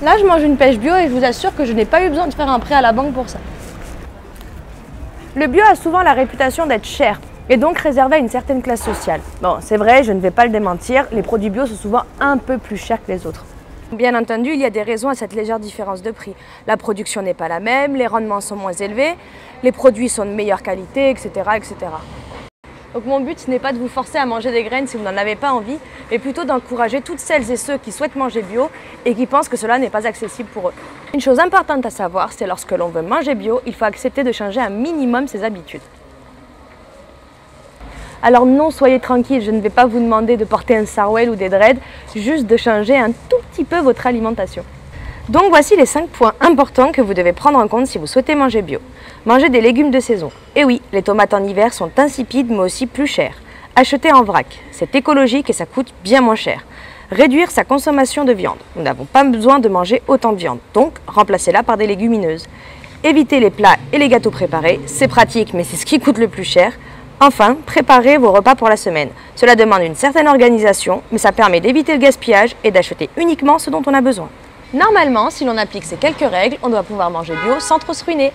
Là, je mange une pêche bio et je vous assure que je n'ai pas eu besoin de faire un prêt à la banque pour ça. Le bio a souvent la réputation d'être cher et donc réservé à une certaine classe sociale. Bon, c'est vrai, je ne vais pas le démentir, les produits bio sont souvent un peu plus chers que les autres. Bien entendu, il y a des raisons à cette légère différence de prix. La production n'est pas la même, les rendements sont moins élevés, les produits sont de meilleure qualité, etc. etc. Donc mon but, ce n'est pas de vous forcer à manger des graines si vous n'en avez pas envie, mais plutôt d'encourager toutes celles et ceux qui souhaitent manger bio et qui pensent que cela n'est pas accessible pour eux. Une chose importante à savoir, c'est lorsque l'on veut manger bio, il faut accepter de changer un minimum ses habitudes. Alors non, soyez tranquille, je ne vais pas vous demander de porter un sarwell ou des dreads, juste de changer un tout petit peu votre alimentation. Donc voici les 5 points importants que vous devez prendre en compte si vous souhaitez manger bio. Manger des légumes de saison. Et oui, les tomates en hiver sont insipides mais aussi plus chères. Acheter en vrac, c'est écologique et ça coûte bien moins cher. Réduire sa consommation de viande. Nous n'avons pas besoin de manger autant de viande, donc remplacez-la par des légumineuses. Évitez les plats et les gâteaux préparés, c'est pratique mais c'est ce qui coûte le plus cher. Enfin, préparez vos repas pour la semaine. Cela demande une certaine organisation, mais ça permet d'éviter le gaspillage et d'acheter uniquement ce dont on a besoin. Normalement, si l'on applique ces quelques règles, on doit pouvoir manger bio sans trop se ruiner.